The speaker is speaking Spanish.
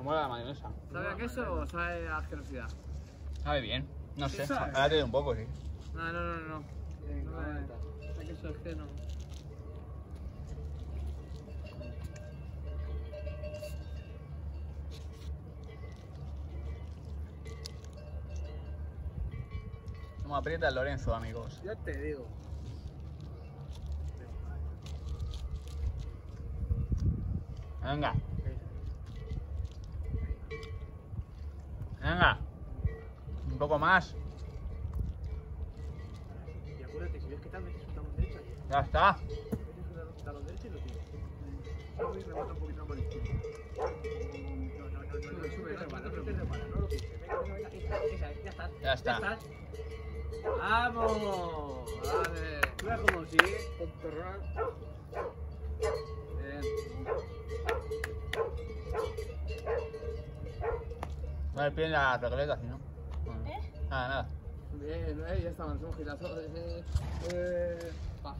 Me mola la mayonesa. ¿Sabe a queso o sabe a asquerosidad? Sabe bien. No sé. sabe? Ahora te doy un poco, sí. No, no, no, no. no me- a queso es que no. Como aprieta el Lorenzo, amigos. Ya te digo. Venga. Venga. Un poco más. Y acuérdate, si ves que tal, metes un talón derecho aquí. Ya está. Metes un talón derecho y lo tiras. Sube y rebota un poquito por la izquierda. No, no, no, no, sube, sube, rebota, no te repara, no lo pises. Venga, venga, venga, esa, esa, ya estás. Ya está. estás. ¡Vamos! Vale. Mira como sí, contornar. No le piden la recoleta, si no. ¿Eh? Nada, nada. Bien, eh, ya estamos, hemos girado. Eh, eh, pa.